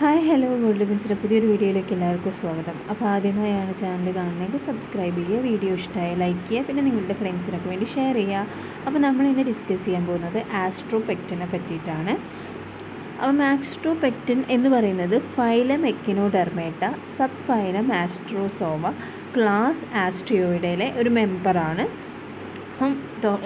Hi hello gold ലിവിൻസിന്റെ പുതിയൊരു വീഡിയോയിലേക്ക് എല്ലാവർക്കും സ്വാഗതം. അപ്പോൾ ആദ്യമായാണ് ചാനൽ കാണുന്നതെങ്കിൽ സബ്സ്ക്രൈബ് ചെയ്യുക വീഡിയോ ഇഷ്ടമായ ലൈക്ക് ചെയ്യുക പിന്നെ നിങ്ങളുടെ ഫ്രണ്ട്സിനൊക്കെ വേണ്ടി ഷെയർ ചെയ്യുക. അപ്പോൾ നമ്മൾ ഇന്ന് ഡിസ്കസ് ചെയ്യാൻ പോകുന്നത് ആസ്ട്രോപെക്റ്റിനെ പറ്റിയിട്ടാണ്. അപ്പം ആസ്ട്രോപെക്റ്റിൻ എന്ന് പറയുന്നത് phylum echinodermata sub phylum asterozoa class ആസ്ട്രിയോയിഡയിലെ ഒരു മെമ്പറാണ് അപ്പം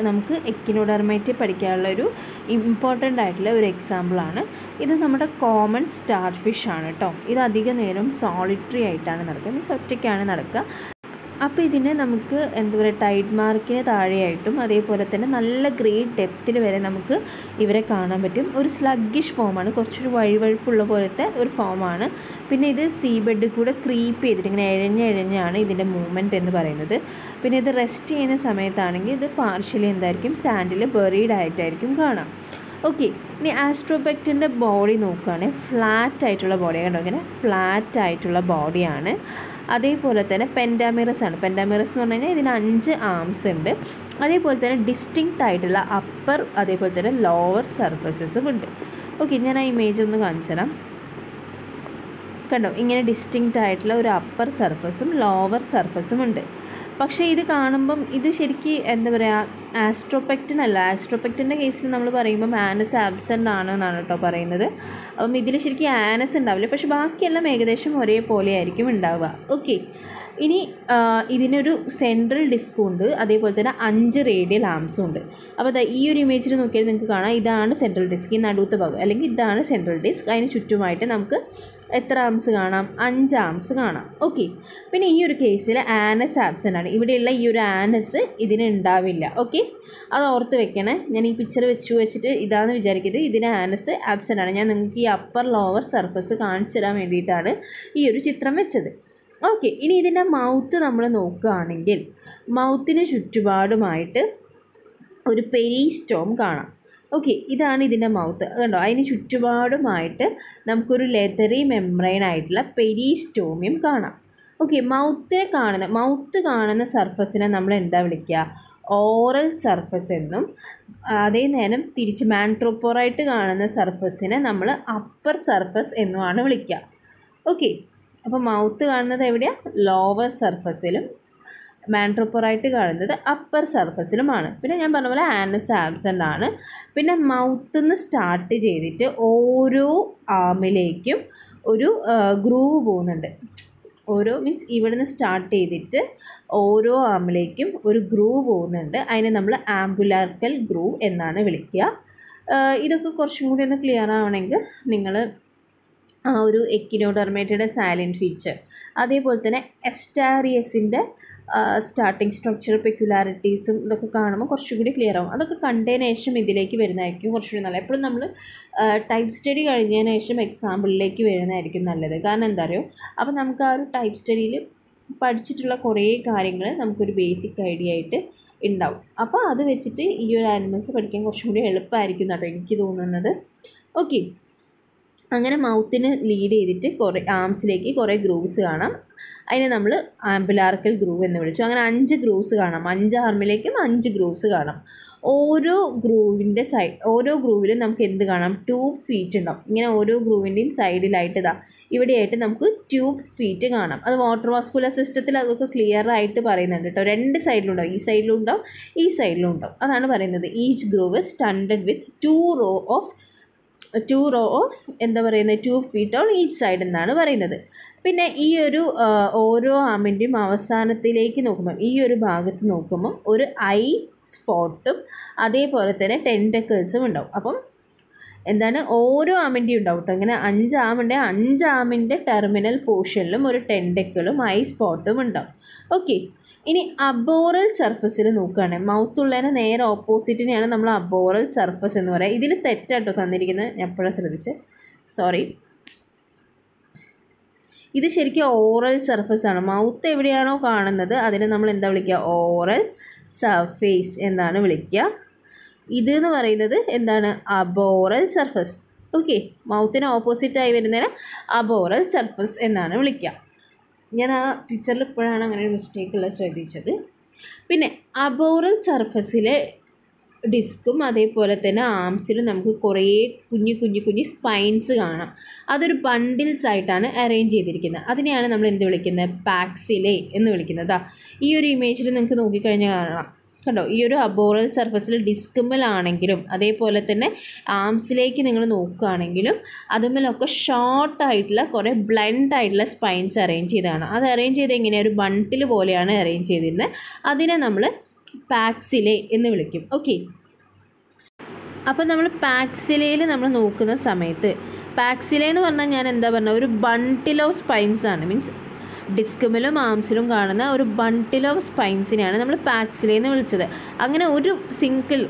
നമുക്ക് എക്കിനോഡർമൈറ്റ് പഠിക്കാനുള്ള ഒരു ഇമ്പോർട്ടന്റ് ആയിട്ടുള്ള ഒരു എക്സാമ്പിളാണ് ഇത് നമ്മുടെ കോമൺ സ്റ്റാർ ഫിഷ് ആണ് കേട്ടോ ഇത് അധിക നേരം സോളിറ്ററി ആയിട്ടാണ് നടക്കുക. മീൻസ് ഒറ്റയ്ക്കാണ് നടക്കുക. അപ്പോൾ ഇതിനെ നമുക്ക് എന്താ പറയുക ടൈഡ് മാർക്കിന് താഴെയായിട്ടും അതേപോലെ തന്നെ നല്ല ഗ്രേറ്റ് ഡെപ്തിൽ വരെ നമുക്ക് ഇവരെ കാണാൻ പറ്റും. ഒരു സ്ലഗ്ഗിഷ് ഫോമാണ് കുറച്ചൊരു വഴുവഴുപ്പുള്ള പോലത്തെ ഒരു ഫോമാണ് പിന്നെ ഇത് സീ ബെഡ് കൂടെ ക്രീപ്പ് ചെയ്തിട്ട് ഇങ്ങനെ എഴഞ്ഞ് എഴഞ്ഞാണ് ഇതിന്റെ മൂവ്മെന്റ് എന്ന് പറയുന്നത്. പിന്നെ ഇത് റെസ്റ്റ് ചെയ്യുന്ന സമയത്താണെങ്കിൽ ഇത് പാർഷ്യലി എന്തായിരിക്കും? സാൻഡിൽ ബെറീഡ് ആയിട്ടായിരിക്കും കാണാം. ഓക്കെ ഇനി ആസ്ട്രോബെക്റ്റിന്റെ ബോഡി നോക്കുകയാണെങ്കിൽ ഫ്ലാറ്റ് ആയിട്ടുള്ള ബോഡിയാണ് കണ്ടോ? ഇങ്ങനെ ഫ്ലാറ്റ് ആയിട്ടുള്ള ബോഡിയാണ് അതേപോലെ തന്നെ പെൻഡാമിറസ് ആണ്. പെൻഡാമിറസ് എന്ന് പറഞ്ഞു കഴിഞ്ഞാൽ ഇതിന് അഞ്ച് ആംസ് ഉണ്ട്. അതേപോലെ തന്നെ ഡിസ്റ്റിങ്ക്റ്റ് ആയിട്ടുള്ള അപ്പർ അതേപോലെ തന്നെ ലോവർ സർഫസസും ഉണ്ട്. ഓക്കെ ഞാൻ ആ ഇമേജ് ഒന്ന് കാണിച്ചു കണ്ടോ? ഇങ്ങനെ ഡിസ്റ്റിങ്ക്റ്റ് ആയിട്ടുള്ള ഒരു അപ്പർ സർഫസും ലോവർ സർഫസും ഉണ്ട്. പക്ഷേ ഇത് കാണുമ്പം ഇത് ശരിക്കും എന്താ പറയുക ആസ്ട്രോപെക്റ്റിൻ അല്ല ആസ്ട്രോപെക്റ്റിന്റെ കേസിൽ നമ്മൾ പറയുമ്പം ആനസ് ആബ്സെന്റ് ആണ് എന്നാണ് കേട്ടോ പറയുന്നത്. അപ്പം ഇതിൽ ശരിക്കും ആനസ് ഉണ്ടാവില്ല. പക്ഷെ ബാക്കിയെല്ലാം ഏകദേശം ഒരേപോലെ ആയിരിക്കും ഉണ്ടാവുക. ഓക്കെ. ഇനി ഇതിനൊരു സെൻട്രൽ ഡിസ്കും ഉണ്ട്. അതേപോലെ തന്നെ അഞ്ച് റേഡിയൽ ആംസും ഉണ്ട്. അപ്പോൾ അതാ ഈ ഒരു ഇമേജിൽ നോക്കിയാൽ നിങ്ങൾക്ക് കാണാം. ഇതാണ് സെൻട്രൽ ഡിസ്ക് ഈ നടുത്ത ഭാഗം. അല്ലെങ്കിൽ ഇതാണ് സെൻട്രൽ ഡിസ്ക്. അതിന് ചുറ്റുമായിട്ട് നമുക്ക് എത്ര ആംസ് കാണാം? അഞ്ച് ആംസ് കാണാം. ഓക്കെ പിന്നെ ഈ ഒരു കേസിൽ ആനസ് ആബ്സെന്റ് ആണ്. ഇവിടെയുള്ള ഈ ഒരു ആനസ് ഇതിന് ഉണ്ടാവില്ല ഓക്കെ അത് ഓർത്ത് വെക്കണേ. ഞാൻ ഈ പിക്ചർ വെച്ചു വെച്ചിട്ട് ഇതാണെന്ന് വിചാരിക്കരുത്. ഇതിന് ആനസ് ആബ്സെന്റ് ആണ്. ഞാൻ നിങ്ങൾക്ക് ഈ അപ്പർ ലോവർ സർഫസ് കാണിച്ചു തരാൻ വേണ്ടിയിട്ടാണ് ഈ ഒരു ചിത്രം വെച്ചത്. ഓക്കെ ഇനി ഇതിന്റെ മൗത്ത് നമ്മൾ നോക്കുകയാണെങ്കിൽ മൗത്തിന് ചുറ്റുപാടുമായിട്ട് ഒരു പെരിസ്റ്റോം കാണാം. ഓക്കെ ഇതാണ് ഇതിന്റെ മൗത്ത് കണ്ടോ? അതിന് ചുറ്റുപാടുമായിട്ട് നമുക്കൊരു ലെതറി മെംബ്രെയിൻ ആയിട്ടുള്ള പെരിസ്റ്റോമിയം കാണാം. ഓക്കെ മൗത്തിനെ കാണുന്ന മൗത്ത് കാണുന്ന സർഫസിനെ നമ്മൾ എന്താ വിളിക്കുക ഓറൽ സർഫസ് എന്നും അതേ നേരം തിരിച്ച് മാൻട്രോപ്പോറായിട്ട് കാണുന്ന സർഫസിനെ നമ്മൾ അപ്പർ സർഫസ് എന്നുമാണ് വിളിക്കുക ഓക്കെ അപ്പോൾ മൗത്ത് കാണുന്നത് എവിടെയാണ് ലോവർ സർഫസിലും മാൻട്രോപ്പറായിട്ട് കാണുന്നത് അപ്പർ സർഫസിലുമാണ് പിന്നെ ഞാൻ പറഞ്ഞ പോലെ ആനസ് ആബ്സെന്റ് ആണ്. പിന്നെ മൗത്തിൽ നിന്ന് സ്റ്റാർട്ട് ചെയ്തിട്ട് ഓരോ ആമിലേക്കും ഒരു ഗ്രൂവ് പോകുന്നുണ്ട്. ഓരോ മീൻസ് ഇവിടുന്ന് സ്റ്റാർട്ട് ചെയ്തിട്ട് ഓരോ ആമിലേക്കും ഒരു ഗ്രൂവ് പോകുന്നുണ്ട്. അതിനെ നമ്മൾ ആംബുലാർക്കൽ ഗ്രൂവ് എന്നാണ് വിളിക്കുക. ഇതൊക്കെ കുറച്ചും കൂടി ഒന്ന് ക്ലിയർ ആവണമെങ്കിൽ നിങ്ങൾ ആ ഒരു എക്കിനോഡർമേറ്റയുടെ സൈലന്റ് ഫീച്ചർ അതേപോലെ തന്നെ എസ്റ്റാറിയസിന്റെ സ്റ്റാർട്ടിങ് സ്ട്രക്ചർ പെക്യുലാരിറ്റീസും ഇതൊക്കെ കാണുമ്പോൾ കുറച്ചും കൂടി ക്ലിയർ ആവും. അതൊക്കെ കണ്ടതിന് ശേഷം ഇതിലേക്ക് വരുന്നതായിരിക്കും കുറച്ചുകൂടി നല്ലത്. എപ്പോഴും നമ്മൾ ടൈപ്പ് സ്റ്റഡി കഴിഞ്ഞതിന് ശേഷം എക്സാമ്പിളിലേക്ക് വരുന്നതായിരിക്കും നല്ലത്. കാരണം എന്താ അറിയോ? അപ്പോൾ നമുക്ക് ആ ഒരു ടൈപ്പ് സ്റ്റഡിയിൽ പഠിച്ചിട്ടുള്ള കുറേ കാര്യങ്ങൾ നമുക്കൊരു ബേസിക് ഐഡിയ ആയിട്ട് ഉണ്ടാവും അപ്പോൾ അത് വെച്ചിട്ട് ഈ ഒരു ആനിമൽസ് പഠിക്കാൻ കുറച്ചും കൂടി എളുപ്പമായിരിക്കും കേട്ടോ എനിക്ക് തോന്നുന്നത്. ഓക്കെ അങ്ങനെ മൗത്തിന് ലീഡ് ചെയ്തിട്ട് കുറേ ആംസിലേക്ക് കുറേ ഗ്രൂവ്സ് കാണാം. അതിനെ നമ്മൾ ആംബുലാർക്കൽ ഗ്രൂവ് എന്ന് വിളിച്ചു. അങ്ങനെ അഞ്ച് ഗ്രൂവ്സ് കാണാം. അഞ്ച് ആർമിലേക്കും അഞ്ച് ഗ്രൂവ്സ് കാണാം. ഓരോ ഗ്രൂവിന്റെ സൈഡ് ഓരോ ഗ്രൂവിലും നമുക്ക് എന്ത് കാണാം? ട്യൂബ് ഫീറ്റ് ഉണ്ടാവും. ഇങ്ങനെ ഓരോ ഗ്രൂവിന്റെയും സൈഡിലായിട്ട് ഇതാ. ഇവിടെയായിട്ട് നമുക്ക് ട്യൂബ് ഫീറ്റ് കാണാം. അത് വാട്ടർ വാസ്കുലർ സിസ്റ്റത്തിൽ അതൊക്കെ ക്ലിയർ ആയിട്ട് പറയുന്നുണ്ട് കേട്ടോ. രണ്ട് സൈഡിലും ഉണ്ടാവും. ഈ സൈഡിലും ഉണ്ടാവും ഈ സൈഡിലും ഉണ്ടാവും. അതാണ് പറയുന്നത്. Each groove studded with two row of two row of എന്താ പറയുന്നത് two feet on each side എന്നാണ് പറയുന്നത്. പിന്നെ ഈ ഒരു ഓരോ ആമിന്റെയും അവസാനത്തിലേക്ക് നോക്കുമ്പോൾ ഈ ഒരു ഭാഗത്ത് നോക്കുമ്പം ഒരു ഐ സ്പോട്ടും അതേപോലെ തന്നെ ടെന്റക്കിൾസും ഉണ്ടാവും. അപ്പം എന്താണ്? ഓരോ ആമിന്റെയും ഉണ്ടാവും കേട്ടോ ഇങ്ങനെ അഞ്ച് ആമുണ്ട് അഞ്ച് ആമിന്റെ ടെർമിനൽ പോർഷനിലും ഒരു ടെൻഡക്കിളും ഐ സ്പോട്ടും ഉണ്ടാവും. ഓക്കെ. ഇനി അബോറൽ സർഫസിൽ നോക്കുകയാണെങ്കിൽ മൗത്തുള്ളതിന് നേരെ ഓപ്പോസിറ്റിനെയാണ് നമ്മൾ അബോറൽ സർഫസ് എന്ന് പറയുക ഇതിൽ തെറ്റാട്ടോ തന്നിരിക്കുന്നത് ഞാൻ എപ്പോഴും ശ്രദ്ധിച്ച്? സോറി ഇത് ശരിക്കും ഓറൽ സർഫസ് ആണ്. മൗത്ത് എവിടെയാണോ കാണുന്നത് അതിനെ നമ്മൾ എന്താ വിളിക്കുക ഓറൽ സർഫേസ് എന്നാണ് വിളിക്കുക ഇത് എന്ന് പറയുന്നത് എന്താണ്? അബോറൽ സർഫസ് ഓക്കെ മൗത്തിന് ഓപ്പോസിറ്റായി വരുന്നതിന് അബോറൽ സർഫസ് എന്നാണ് വിളിക്കുക. ഞാൻ ആ പിക്ചറിൽ ഇപ്പോഴാണ് അങ്ങനെ ഒരു മിസ്റ്റേക്ക് ഉള്ളത് ശ്രദ്ധിച്ചത്. പിന്നെ അബോറൽ സർഫസിലെ ഡിസ്കും അതേപോലെ തന്നെ ആംസിലും നമുക്ക് കുറേ കുഞ്ഞു കുഞ്ഞു കുഞ്ഞു സ്പൈൻസ് കാണാം. അതൊരു ബണ്ടിൽസ് ആയിട്ടാണ് അറേഞ്ച് ചെയ്തിരിക്കുന്നത്. അതിനെയാണ് നമ്മൾ എന്ത് വിളിക്കുന്നത്? പാക്സിലെ എന്ന് വിളിക്കുന്നത്. ഈ ഒരു ഇമേജിൽ നിങ്ങൾക്ക് നോക്കിക്കഴിഞ്ഞാൽ കാണാം. കണ്ടോ? ഈ ഒരു അബോറൽ സർഫസിൽ ഡിസ്കുമ്മലാണെങ്കിലും അതേപോലെ തന്നെ ആംസിലേക്ക് നിങ്ങൾ നോക്കുകയാണെങ്കിലും അതുമേലൊക്കെ ഷോർട്ട് ആയിട്ടുള്ള കുറേ ബ്ലണ്ട് ആയിട്ടുള്ള സ്പൈൻസ് അറേഞ്ച് ചെയ്താണ് അത് അറേഞ്ച് ചെയ്ത് എങ്ങനെയാണ് ഒരു ബണ്ടിൽ പോലെയാണ് അറേഞ്ച് ചെയ്തിരുന്നത് അതിനെ നമ്മൾ പാക്സിലെ എന്ന് വിളിക്കും. ഓക്കെ അപ്പോൾ നമ്മൾ പാക്സിലയിൽ നമ്മൾ നോക്കുന്ന സമയത്ത് പാക്സിലെ എന്ന് പറഞ്ഞാൽ ഞാൻ എന്താ പറഞ്ഞത് ഒരു ബണ്ടിൽ ഓഫ് സ്പൈൻസ് ആണ്. മീൻസ് ഡിസ്കുമിലും ആംസിലും കാണുന്ന ഒരു ബണ്ടിൽ ഓഫ് സ്പൈൻസിനെയാണ് നമ്മൾ പാക്സിലെ എന്ന് വിളിച്ചത്. അങ്ങനെ ഒരു സിംഗിൾ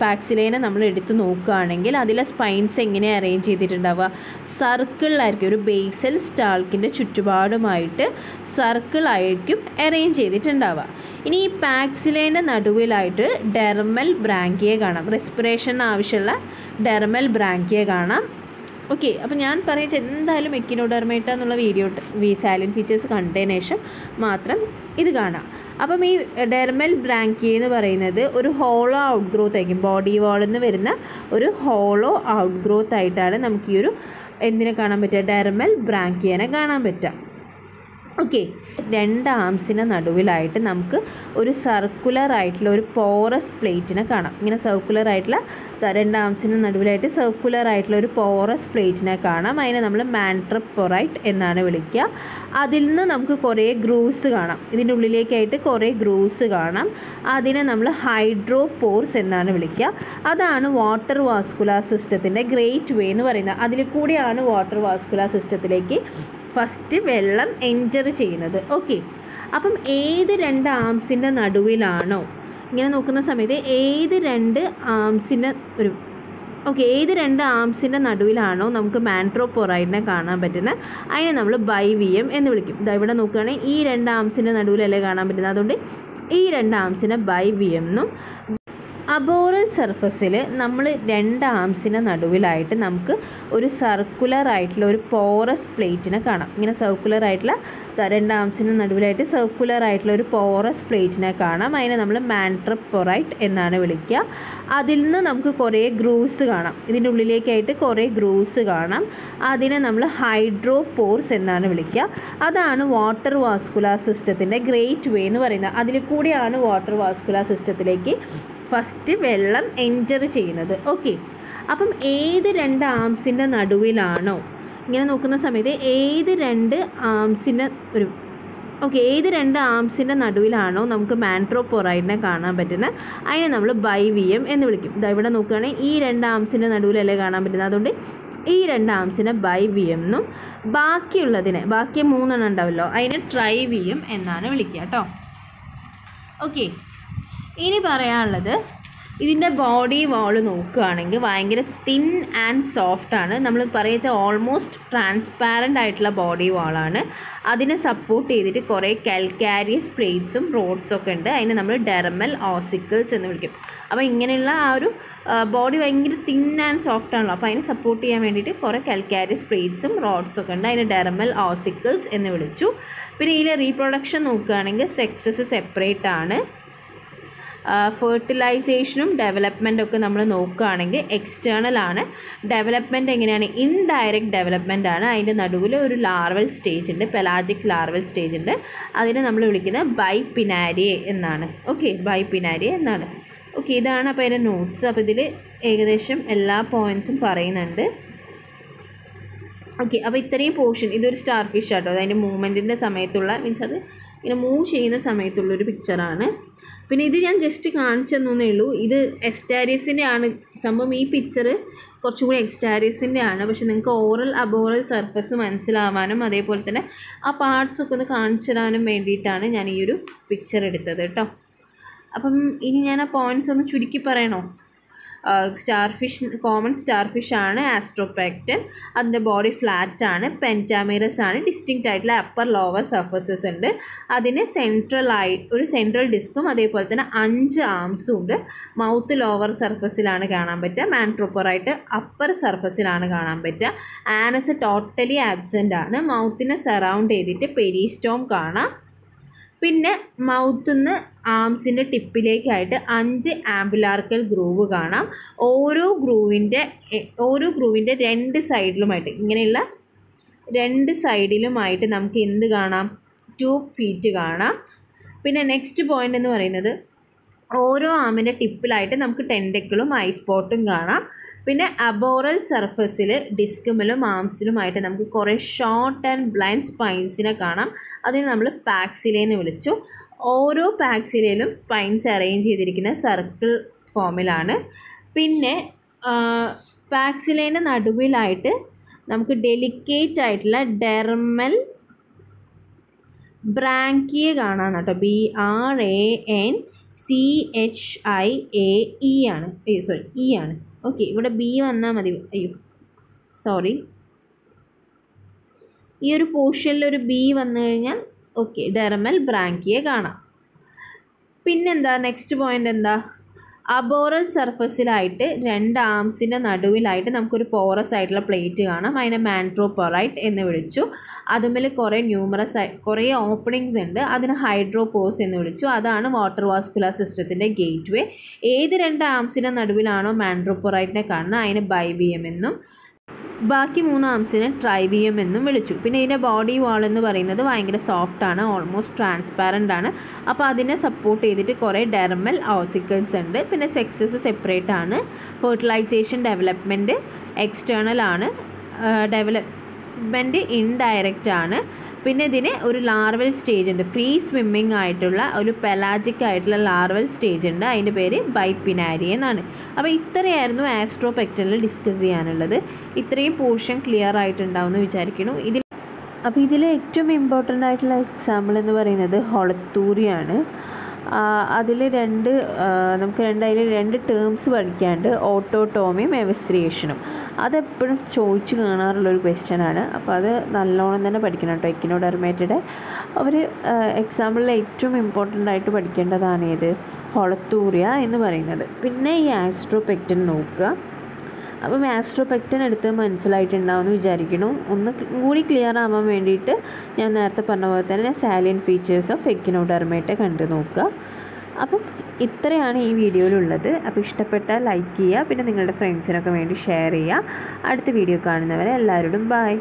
പാക്സിലേനെ നമ്മൾ എടുത്ത് നോക്കുകയാണെങ്കിൽ അതിലെ സ്പൈൻസ് എങ്ങനെ അറേഞ്ച് ചെയ്തിട്ടുണ്ടാവുക? സർക്കിളിലായിരിക്കും ഒരു ബേസൽ സ്റ്റാൾക്കിന്റെ ചുറ്റുപാടുമായിട്ട് സർക്കിളായിരിക്കും അറേഞ്ച് ചെയ്തിട്ടുണ്ടാവുക. ഇനി ഈ പാക്സിലേന്റെ നടുവിലായിട്ട് ഡെർമൽ ബ്രാങ്കിയെ കാണാം. റെസ്പിറേഷൻ ആവശ്യമുള്ള ഡെർമൽ ബ്രാങ്കിയെ കാണാം. ഓക്കെ അപ്പോൾ ഞാൻ പറയുന്നത് എന്തായാലും എക്കിനോഡെർമേറ്റ എന്നുള്ള വീഡിയോ വി സാലിൻ ഫീച്ചേഴ്സ് കണ്ടതിന് ശേഷം മാത്രം ഇത് കാണാം. അപ്പം ഈ ഡെർമൽ ബ്രാങ്കി എന്ന് പറയുന്നത് ഒരു ഹോളോ ഔട്ട് ഗ്രോത്ത് ആയിരിക്കും. ബോഡി വാളിൽ നിന്ന് വരുന്ന ഒരു ഹോളോ ഔട്ട് ഗ്രോത്ത് ആയിട്ടാണ് നമുക്ക് ഈ ഒരു എന്തിനെ കാണാൻ പറ്റുക? ഡെർമൽ ബ്രാങ്കിയനെ കാണാൻ പറ്റുക. ഓക്കെ. രണ്ട് ആംസിന് നടുവിലായിട്ട് നമുക്ക് ഒരു സർക്കുലർ ആയിട്ടുള്ള ഒരു പോറസ് പ്ലേറ്റിനെ കാണാം. ഇങ്ങനെ സർക്കുലർ ആയിട്ടുള്ള രണ്ട് ആംസിന് നടുവിലായിട്ട് സർക്കുലർ ആയിട്ടുള്ള ഒരു പോറസ് പ്ലേറ്റിനെ കാണാം. അതിനെ നമ്മൾ മാൻട്രപ്പൊറൈറ്റ് എന്നാണ് വിളിക്കുക. അതിൽ നിന്ന് നമുക്ക് കുറേ ഗ്രൂസ് കാണാം. ഇതിന്റെ ഉള്ളിലേക്കായിട്ട് കുറേ ഗ്രൂസ് കാണാം. അതിനെ നമ്മൾ ഹൈഡ്രോപോർസ് എന്നാണ് വിളിക്കുക. അതാണ് വാട്ടർ വാസ്കുലാർ സിസ്റ്റത്തിന്റെ ഗ്രേറ്റ് വേ എന്ന് പറയുന്നത്. അതിൽ കൂടിയാണ് വാട്ടർ വാസ്കുലാർ സിസ്റ്റത്തിലേക്ക് ഫസ്റ്റ് വെള്ളം എന്റർ ചെയ്യുന്നത്. ഓക്കെ അപ്പം ഏത് രണ്ട് ആംസിന്റെ നടുവിലാണോ? ഇങ്ങനെ നോക്കുന്ന സമയത്ത് ഏത് രണ്ട് ആംസിന്റെ ഒരു ഓക്കെ ഏത് രണ്ട് ആംസിന്റെ നടുവിലാണോ നമുക്ക് മാൻട്രോപൊറൈഡിനെ കാണാൻ പറ്റുന്നത് അതിനെ നമ്മൾ ബൈവിയം എന്ന് വിളിക്കും. ഇതാ ഇവിടെ നോക്കുകയാണെങ്കിൽ ഈ രണ്ട് ആംസിന്റെ നടുവിലല്ലേ കാണാൻ പറ്റുന്നത് അതുകൊണ്ട് ഈ രണ്ട് ആംസിനെ ബൈവിയം എന്നും അബോറൽ സർഫസിൽ നമ്മൾ രണ്ട് ആംസിന് നടുവിലായിട്ട് നമുക്ക് ഒരു സർക്കുലർ ആയിട്ടുള്ള ഒരു പോറസ് പ്ലേറ്റിനെ കാണാം. ഇങ്ങനെ സർക്കുലർ ആയിട്ടുള്ള രണ്ട് ആംസിന് നടുവിലായിട്ട് സർക്കുലർ ആയിട്ടുള്ള ഒരു പോറസ് പ്ലേറ്റിനെ കാണാം. അതിനെ നമ്മൾ മാൻട്രപ്പൊറൈറ്റ് എന്നാണ് വിളിക്കുക. അതിൽ നിന്ന് നമുക്ക് കുറേ ഗ്രൂസ് കാണാം. ഇതിന്റെ ഉള്ളിലേക്കായിട്ട് കുറേ ഗ്രൂസ് കാണാം. അതിനെ നമ്മൾ ഹൈഡ്രോപോർസ് എന്നാണ് വിളിക്കുക. അതാണ് വാട്ടർ വാസ്കുലാർ സിസ്റ്റത്തിന്റെ ഗ്രേറ്റ് വേ എന്ന് പറയുന്നത്. അതിൽ കൂടിയാണ് വാട്ടർ വാസ്കുലാർ സിസ്റ്റത്തിലേക്ക് ഫസ്റ്റ് വെള്ളം എന്റർ ചെയ്യുന്നത്. ഓക്കെ അപ്പം ഏത് രണ്ട് ആംസിന്റെ നടുവിലാണോ? ഇങ്ങനെ നോക്കുന്ന സമയത്ത് ഏത് രണ്ട് ആംസിന്റെ ഒരു ഓക്കെ ഏത് രണ്ട് ആംസിന്റെ നടുവിലാണോ നമുക്ക് മാൻട്രോപൊറൈഡിനെ കാണാൻ പറ്റുന്നത്? അതിനെ നമ്മൾ ബൈവിയം എന്ന് വിളിക്കും. ഇതാ ഇവിടെ നോക്കുകയാണെങ്കിൽ ഈ രണ്ട് ആംസിന്റെ നടുവിലല്ലേ കാണാൻ പറ്റുന്നത്? അതുകൊണ്ട് ഈ രണ്ട് ആംസിനെ ബൈവിയം എന്നും ബാക്കിയുള്ളതിനെ ബാക്കി മൂന്നെണ്ണം ഉണ്ടാവുമല്ലോ അതിനെ ട്രൈവിയം എന്നാണ് വിളിക്കുക കേട്ടോ ഓക്കെ ഇനി പറയാനുള്ളത് ഇതിന്റെ ബോഡി വാൾ നോക്കുകയാണെങ്കിൽ ഭയങ്കര തിൻ ആൻഡ് സോഫ്റ്റ് ആണ്. നമ്മൾ പറയുക ഓൾമോസ്റ്റ് ട്രാൻസ്പാരന്റ് ആയിട്ടുള്ള ബോഡി വാളാണ് അതിനെ സപ്പോർട്ട് ചെയ്തിട്ട് കുറേ കൽക്കാരിയസ് പ്ലേറ്റ്സും റോഡ്സും ഒക്കെ ഉണ്ട്. അതിനെ നമ്മൾ ഡെർമൽ ഓസിക്കിൾസ് എന്ന് വിളിക്കും. അപ്പോൾ ഇങ്ങനെയുള്ള ആ ഒരു ബോഡി ഭയങ്കര തിൻ ആൻഡ് സോഫ്റ്റ് ആണല്ലോ. അപ്പോൾ അതിനെ സപ്പോർട്ട് ചെയ്യാൻ വേണ്ടിയിട്ട് കുറേ കൽക്കാരിയസ് പ്ലേറ്റ്സും റോഡ്സും ഒക്കെ ഉണ്ട്. അതിനെ ഡെർമൽ ഓസിക്കിൾസ് എന്ന് വിളിച്ചു. പിന്നെ ഇതിലെ റീപ്രൊഡക്ഷൻ നോക്കുകയാണെങ്കിൽ സെക്സസ് സെപ്പറേറ്റ് ആണ്. ഫെർട്ടിലൈസേഷനും ഡെവലപ്മെന്റും ഒക്കെ നമ്മൾ നോക്കുകയാണെങ്കിൽ എക്സ്റ്റേണൽ ആണ്. ഡെവലപ്മെന്റ് എങ്ങനെയാണ്? ഇൻഡയറക്റ്റ് ഡെവലപ്മെന്റ് ആണ്. അതിന്റെ നടുവിൽ ഒരു ലാർവൽ സ്റ്റേജ് ഉണ്ട്. പെലാജിക് ലാർവൽ സ്റ്റേജ് ഉണ്ട്. അതിനെ നമ്മൾ വിളിക്കുന്നത് ബൈ പിനാരിയെ എന്നാണ്. ഓക്കെ ബൈ പിനാരിയെ എന്നാണ്. ഓക്കെ ഇതാണ് അപ്പോൾ അതിന്റെ നോട്ട്സ് അപ്പോൾ ഇതിൽ ഏകദേശം എല്ലാ പോയിൻസും പറയുന്നുണ്ട്. ഓക്കെ അപ്പോൾ ഇത്രയും പോർഷൻ ഇതൊരു സ്റ്റാർ ഫിഷ് ആട്ടോ അതിന്റെ മൂവ്മെന്റിന്റെ സമയത്തുള്ള മീൻസ് അത് ഇങ്ങനെ മൂവ് ചെയ്യുന്ന സമയത്തുള്ളൊരു പിക്ചറാണ് പിന്നെ ഇത് ഞാൻ ജസ്റ്റ് കാണിച്ചു തന്നേ ഉള്ളൂ. ഇത് എസ്റ്റാരിയസിന്റെ ആണ്. സംഭവം ഈ പിക്ചർ കുറച്ചും കൂടി എക്സ്റ്റാരിയസിന്റെ ആണ്. പക്ഷെ നിങ്ങൾക്ക് ഓറൽ അബോറൽ സർഫസ് മനസ്സിലാവാനും അതേപോലെ തന്നെ ആ പാർട്സ് ഒക്കെ ഒന്ന് കാണിച്ചു തരാനും വേണ്ടിയിട്ടാണ് ഞാൻ ഈ ഒരു പിക്ചർ എടുത്തത് കേട്ടോ. അപ്പം ഇനി ഞാൻ ആ പോയിന്റ്സ് ഒന്ന് ചുരുക്കി പറയണോ? Star fish common star fish ആണ് ആസ്ട്രോപാക്റ്റൻ അതിന്റെ ബോഡി ഫ്ലാറ്റ് ആണ്. പെന്റാമിറസ് ആണ്. ഡിസ്റ്റിങ്ക്റ്റ് ആയിട്ടുള്ള അപ്പർ ലോവർ സർഫസസ് ഉണ്ട്. അതിന് സെൻട്രൽ ആയി ഒരു സെൻട്രൽ ഡിസ്കും അതേപോലെ തന്നെ അഞ്ച് ആംസും ഉണ്ട്. മൗത്ത് ലോവർ സർഫസിലാണ് കാണാൻ പറ്റുക. മാൻട്രോപ്പറായിട്ട് അപ്പർ സർഫസിലാണ് കാണാൻ പറ്റുക. ആനസ് ടോട്ടലി ആബ്സെന്റ് ആണ്. മൗത്തിനെ സറൗണ്ട് ചെയ്തിട്ട് പെരിസ്റ്റോം കാണാം. പിന്നെ മൗത്തിൽ നിന്ന് ആംസിന്റെ ടിപ്പിലേക്കായിട്ട് അഞ്ച് ആംബുലാർക്കൽ ഗ്രൂവ് കാണാം. ഓരോ ഗ്രൂവിന്റെ ഓരോ ഗ്രൂവിന്റെ രണ്ട് സൈഡിലുമായിട്ട് ഇങ്ങനെയുള്ള രണ്ട് സൈഡിലുമായിട്ട് നമുക്ക് എന്ത് കാണാം? ട്യൂബ് ഫീറ്റ് കാണാം. പിന്നെ നെക്സ്റ്റ് പോയിന്റ് എന്ന് പറയുന്നത് ഓരോ ആമിന്റെ ടിപ്പിലായിട്ട് നമുക്ക് ടെൻഡക്കിളും ഐ സ്പോട്ടും കാണാം. പിന്നെ അബോറൽ സർഫസിൽ ഡിസ്കുമിലും ആംസിലുമായിട്ട് നമുക്ക് കുറേ ഷോർട്ട് ആൻഡ് ബ്ലൈൻഡ് സ്പൈൻസിനെ കാണാം. അതിന് നമ്മൾ പാക്സിലേന്ന് വിളിച്ചു. ഓരോ പാക്സിലയിലും സ്പൈൻസ് അറേഞ്ച് ചെയ്തിരിക്കുന്ന സർക്കിൾ ഫോമിലാണ് പിന്നെ പാക്സിലേന്റെ നടുവിലായിട്ട് നമുക്ക് ഡെലിക്കേറ്റ് ആയിട്ടുള്ള ഡെർമൽ ബ്രാങ്കിയെ കാണാൻ കേട്ടോ. B R A N C H I A E ആണ്. അയ്യോ സോറി ഇ ആണ്. ഓക്കെ ഇവിടെ ബി വന്നാൽ മതി. അയ്യോ സോറി ഈ ഒരു പോർഷനിൽ ഒരു ബി വന്നു കഴിഞ്ഞാൽ ഓക്കെ ഡെർമൽ ബ്രാങ്കിയെ കാണാം. പിന്നെന്താ നെക്സ്റ്റ് പോയിന്റ് എന്താ? അബോറൽ സർഫസിലായിട്ട് രണ്ട് ആംസിന്റെ നടുവിലായിട്ട് നമുക്കൊരു പോറസ് ആയിട്ടുള്ള പ്ലേറ്റ് കാണാം. അതിനെ മാൻട്രോപൊറൈറ്റ് എന്ന് വിളിച്ചു. അതുമേൽ കുറേ ന്യൂമറസ് ആയി കുറേ ഓപ്പണിങ്സ് ഉണ്ട്. അതിന് ഹൈഡ്രോപോസ് എന്ന് വിളിച്ചു. അതാണ് വാട്ടർ വാസ്കുലർ സിസ്റ്റത്തിന്റെ ഗേറ്റ് വേ ഏത് രണ്ട് ആംസിന്റെ നടുവിലാണോ മാൻട്രോപൊറൈറ്റിനെ കാണുന്നത്? അതിന് ബൈവിയം എന്നും ബാക്കി മൂന്ന് ആംസിനെ ട്രൈവിയം എന്നും വിളിച്ചു. പിന്നെ ഇതിന്റെ ബോഡി വാൾ എന്ന് പറയുന്നത് ഭയങ്കര സോഫ്റ്റ് ആണ് ഓൾമോസ്റ്റ് ട്രാൻസ്പാരന്റ് ആണ്. അപ്പോൾ അതിനെ സപ്പോർട്ട് ചെയ്തിട്ട് കുറേ ഡെർമൽ ഓസിക്കിൾസ് ഉണ്ട്. പിന്നെ സെക്സസ് സെപ്പറേറ്റ് ആണ്. ഫെർട്ടിലൈസേഷൻ ഡെവലപ്മെന്റ് എക്സ്റ്റേണൽ ആണ്. ഡെവലപ്മെന്റ് ഇൻഡയറക്റ്റ് ആണ്. പിന്നെ ഇതിന് ഒരു ലാർവൽ സ്റ്റേജ് ഉണ്ട്. ഫ്രീ സ്വിമ്മിംഗ് ആയിട്ടുള്ള ഒരു പെലാജിക് ആയിട്ടുള്ള ലാർവൽ സ്റ്റേജ് ഉണ്ട്. അതിന്റെ പേര് ബൈപ്പിനാരി എന്നാണ്. അപ്പോൾ ഇത്രയായിരുന്നു ആസ്ട്രോപെക്റ്റലിൽ ഡിസ്കസ് ചെയ്യാനുള്ളത്. ഇത്രയും പോർഷൻ ക്ലിയർ ആയിട്ടുണ്ടാവുമെന്ന് വിചാരിക്കുന്നു. ഇതിൽ അപ്പോൾ ഇതിലെ ഏറ്റവും ഇമ്പോർട്ടന്റ് ആയിട്ടുള്ള എക്സാമ്പിൾ എന്ന് പറയുന്നത് ഹൊളത്തൂരിയാണ്. അതിൽ രണ്ട് നമുക്ക് രണ്ട് അതിൽ രണ്ട് ടേംസ് പഠിക്കാണ്ട് ഓട്ടോട്ടോമിയും എവസ്ട്രിയേഷനും അതെപ്പോഴും ചോദിച്ച് കാണാറുള്ളൊരു ക്വസ്റ്റ്യനാണ് അപ്പോൾ അത് നല്ലോണം തന്നെ പഠിക്കണം കേട്ടോ എക്കിനോഡെർമേറ്റഡ് അവർ എക്സാമ്പിളിൽ ഏറ്റവും ഇമ്പോർട്ടന്റ് ആയിട്ട് പഠിക്കേണ്ടതാണ് ഏത്? ഹൊളത്തൂറിയ എന്ന് പറയുന്നത്. പിന്നെ ഈ ആസ്ട്രോപെക്റ്റൻ നോക്കുക. അപ്പം ആസ്ട്രോപെക്റ്റൻ എടുത്ത് മനസ്സിലായിട്ടുണ്ടാവുമെന്ന് വിചാരിക്കുന്നു. ഒന്ന് കൂടി ക്ലിയർ ആവാൻ വേണ്ടിയിട്ട് ഞാൻ നേരത്തെ പറഞ്ഞ പോലെ തന്നെ സാലിയൻ ഫീച്ചേഴ്സ് ഓഫ് എക്കിനോഡെർമേറ്റ് കണ്ടു നോക്കുക. അപ്പം ഇത്രയാണ് ഈ വീഡിയോയിലുള്ളത്. അപ്പോൾ ഇഷ്ടപ്പെട്ടാൽ ലൈക്ക് ചെയ്യുക. പിന്നെ നിങ്ങളുടെ ഫ്രണ്ട്സിനൊക്കെ വേണ്ടി ഷെയർ ചെയ്യുക. അടുത്ത വീഡിയോ കാണുന്നവരെ എല്ലാവരോടും ബായ്